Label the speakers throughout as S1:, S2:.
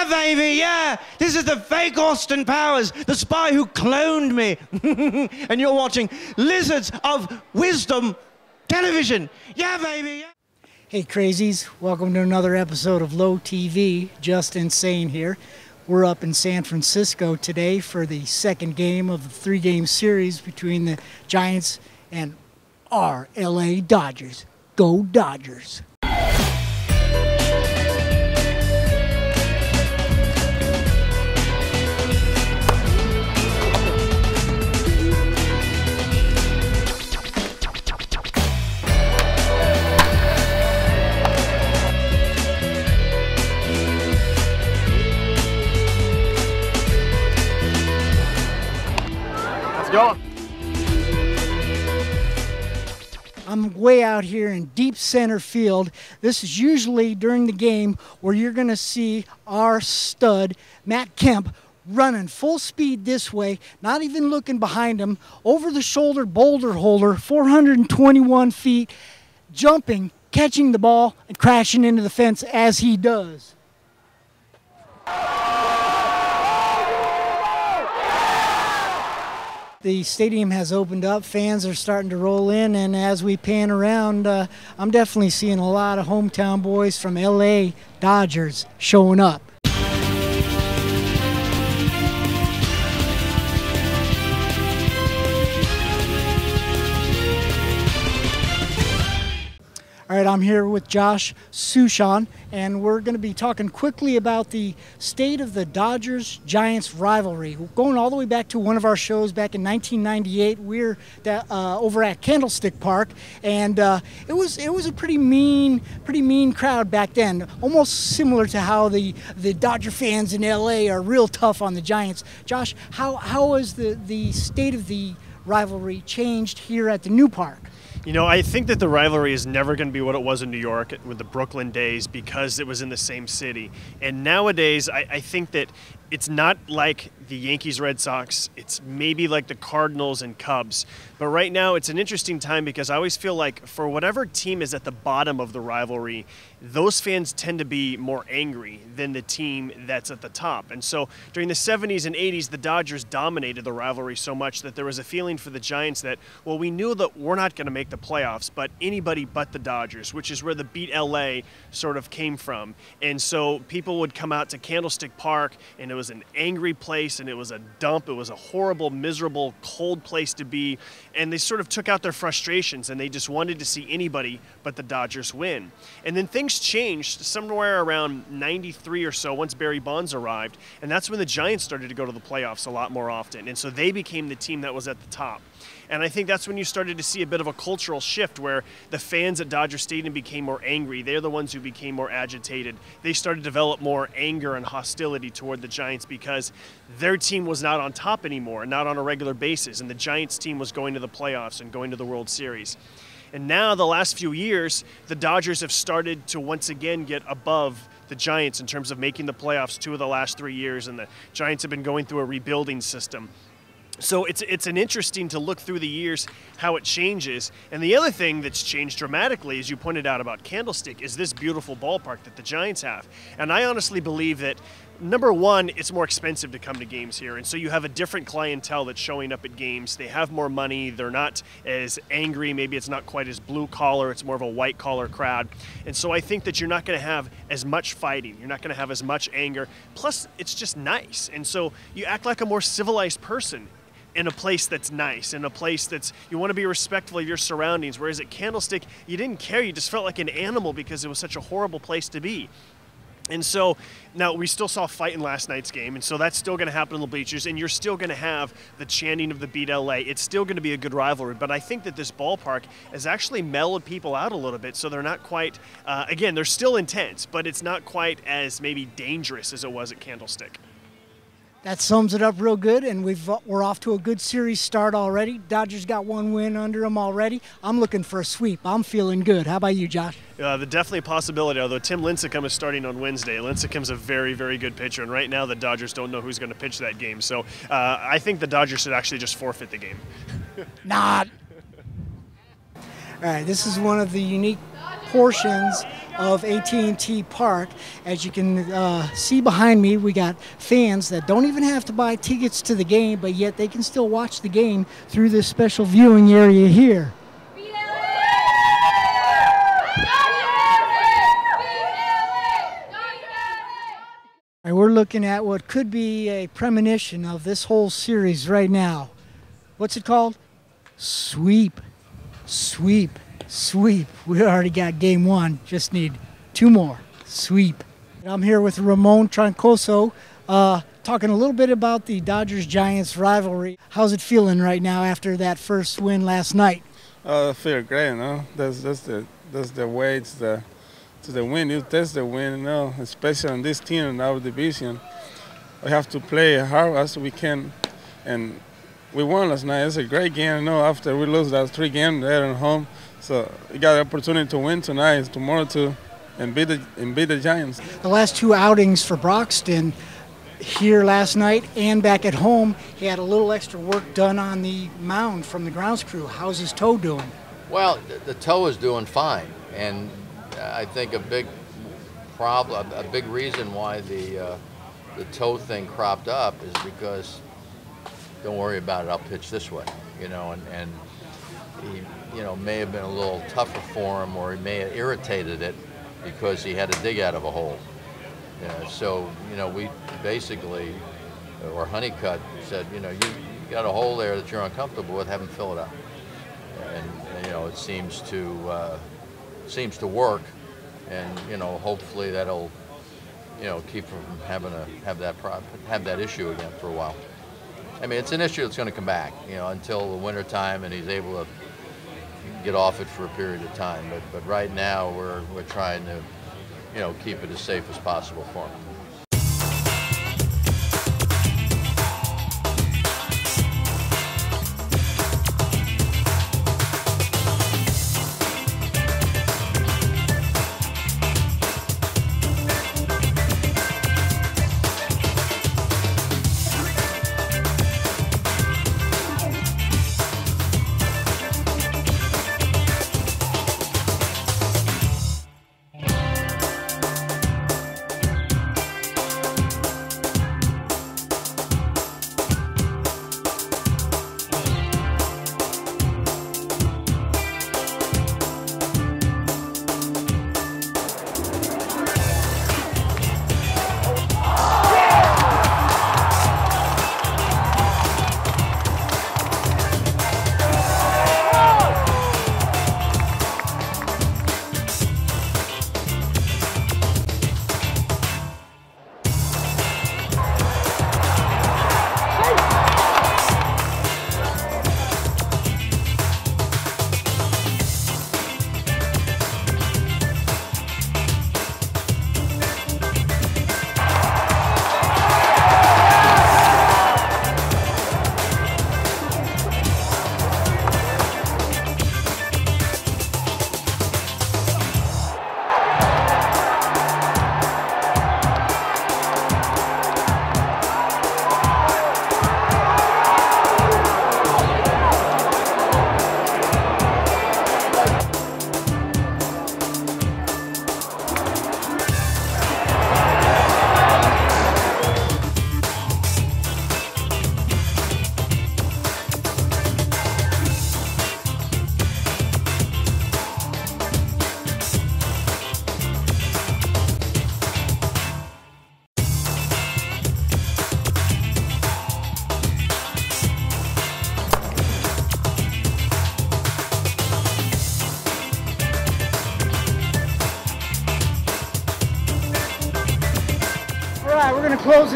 S1: Yeah, baby, yeah. This is the fake Austin Powers, the spy who cloned me. and you're watching Lizards of Wisdom television. Yeah, baby, yeah.
S2: Hey, crazies. Welcome to another episode of Low TV. Just Insane here. We're up in San Francisco today for the second game of the three game series between the Giants and our LA Dodgers. Go Dodgers. Way out here in deep center field. This is usually during the game where you're going to see our stud, Matt Kemp, running full speed this way, not even looking behind him, over the shoulder boulder holder, 421 feet, jumping, catching the ball, and crashing into the fence as he does. The stadium has opened up. Fans are starting to roll in, and as we pan around, uh, I'm definitely seeing a lot of hometown boys from LA Dodgers showing up. Right, I'm here with Josh Suchon, and we're going to be talking quickly about the state of the Dodgers Giants rivalry. Going all the way back to one of our shows back in 1998, we're uh, over at Candlestick Park, and uh, it was it was a pretty mean, pretty mean crowd back then. Almost similar to how the the Dodger fans in LA are real tough on the Giants. Josh, how how has the the state of the rivalry changed here at the new park?
S3: You know, I think that the rivalry is never going to be what it was in New York with the Brooklyn days because it was in the same city. And nowadays, I, I think that it's not like the Yankees Red Sox. It's maybe like the Cardinals and Cubs. But right now, it's an interesting time because I always feel like for whatever team is at the bottom of the rivalry, those fans tend to be more angry than the team that's at the top. And so during the 70s and 80s, the Dodgers dominated the rivalry so much that there was a feeling for the Giants that, well, we knew that we're not going to make the playoffs, but anybody but the Dodgers, which is where the beat LA sort of came from. And so people would come out to Candlestick Park, and it was an angry place, and it was a dump. It was a horrible, miserable, cold place to be. And they sort of took out their frustrations, and they just wanted to see anybody but the Dodgers win. And then things changed somewhere around 93 or so once Barry Bonds arrived, and that's when the Giants started to go to the playoffs a lot more often. And so they became the team that was at the top. And I think that's when you started to see a bit of a cultural shift where the fans at Dodger Stadium became more angry. They're the ones who became more agitated. They started to develop more anger and hostility toward the Giants because their team was not on top anymore, not on a regular basis. And the Giants team was going to the playoffs and going to the World Series. And now, the last few years, the Dodgers have started to once again get above the Giants in terms of making the playoffs two of the last three years, and the Giants have been going through a rebuilding system. So it's it's an interesting to look through the years how it changes. And the other thing that's changed dramatically, as you pointed out about Candlestick, is this beautiful ballpark that the Giants have. And I honestly believe that number one, it's more expensive to come to games here, and so you have a different clientele that's showing up at games. They have more money. They're not as angry. Maybe it's not quite as blue collar. It's more of a white collar crowd, and so I think that you're not going to have as much fighting. You're not going to have as much anger. Plus, it's just nice, and so you act like a more civilized person in a place that's nice, in a place that's you want to be respectful of your surroundings. Whereas at Candlestick, you didn't care. You just felt like an animal because it was such a horrible place to be. And so now we still saw fight in last night's game, and so that's still going to happen in the bleachers, and you're still going to have the chanting of the beat LA. It's still going to be a good rivalry, but I think that this ballpark has actually mellowed people out a little bit, so they're not quite. Uh, again, they're still intense, but it's not quite as maybe dangerous as it was at Candlestick.
S2: That sums it up real good, and we've we're off to a good series start already. Dodgers got one win under them already. I'm looking for a sweep. I'm feeling good. How about you, Josh?
S3: Uh, the definitely a possibility. Although Tim Lincecum is starting on Wednesday, Lincecum's a very, very good pitcher, and right now the Dodgers don't know who's going to pitch that game. So uh, I think the Dodgers should actually just forfeit the game.
S2: Not. All right, this is one of the unique portions of AT&T Park. As you can uh, see behind me, we got fans that don't even have to buy tickets to the game, but yet they can still watch the game through this special viewing area here. And we're looking at what could be a premonition of this whole series right now. What's it called? Sweep. Sweep. Sweep. We already got game one. Just need two more. Sweep. I'm here with Ramon Troncoso, uh, talking a little bit about the Dodgers Giants rivalry. How's it feeling right now after that first win last night?
S4: Uh, I feel great, no? That's that's the that's the way it's the to the win. That's the win, you know, especially on this team in our division. We have to play hard as we can, and we won last night. It's a great game, you know. After we lose that three games there at home, so we got the opportunity to win tonight, tomorrow too, and beat the and beat the Giants.
S2: The last two outings for Broxton here last night and back at home, he had a little extra work done on the mound from the grounds crew. How's his toe doing?
S5: Well, the toe is doing fine, and I think a big problem, a big reason why the uh, the toe thing cropped up is because don't worry about it, I'll pitch this way, you know, and, and he, you know, may have been a little tougher for him, or he may have irritated it because he had to dig out of a hole. Yeah, so you know, we basically, or Honeycutt said, you know, you, got a hole there that you're uncomfortable with, have him fill it up, and, and you know, it seems to uh, seems to work, and you know, hopefully that'll, you know, keep him from having to have that pro- have that issue again for a while. I mean, it's an issue that's going to come back, you know, until the winter time, and he's able to get off it for a period of time. But but right now, we're we're trying to, you know, keep it as safe as possible for him.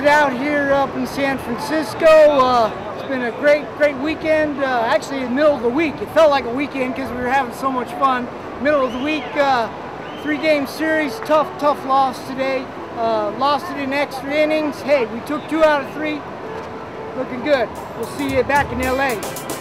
S2: It out here up in San Francisco. Uh, it's been a great, great weekend. Uh, actually, in the middle of the week. It felt like a weekend because we were having so much fun. Middle of the week, uh, three-game series. Tough, tough loss today. Uh, lost it in extra innings. Hey, we took two out of three. Looking good. We'll see you back in LA.